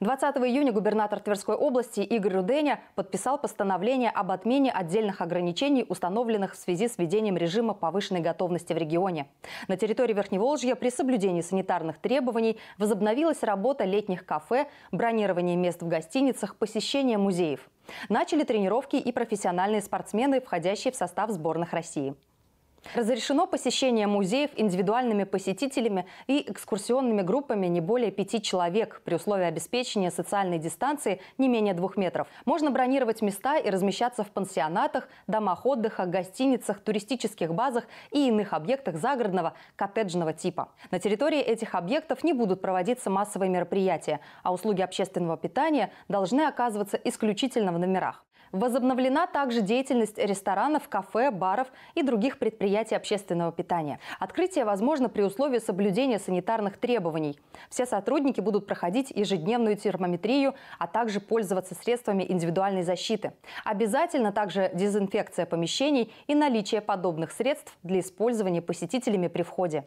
20 июня губернатор Тверской области Игорь Руденя подписал постановление об отмене отдельных ограничений, установленных в связи с введением режима повышенной готовности в регионе. На территории Верхневолжья при соблюдении санитарных требований возобновилась работа летних кафе, бронирование мест в гостиницах, посещение музеев. Начали тренировки и профессиональные спортсмены, входящие в состав сборных России. Разрешено посещение музеев индивидуальными посетителями и экскурсионными группами не более пяти человек при условии обеспечения социальной дистанции не менее двух метров. Можно бронировать места и размещаться в пансионатах, домах отдыха, гостиницах, туристических базах и иных объектах загородного коттеджного типа. На территории этих объектов не будут проводиться массовые мероприятия, а услуги общественного питания должны оказываться исключительно в номерах. Возобновлена также деятельность ресторанов, кафе, баров и других предприятий общественного питания. Открытие возможно при условии соблюдения санитарных требований. Все сотрудники будут проходить ежедневную термометрию, а также пользоваться средствами индивидуальной защиты. Обязательно также дезинфекция помещений и наличие подобных средств для использования посетителями при входе.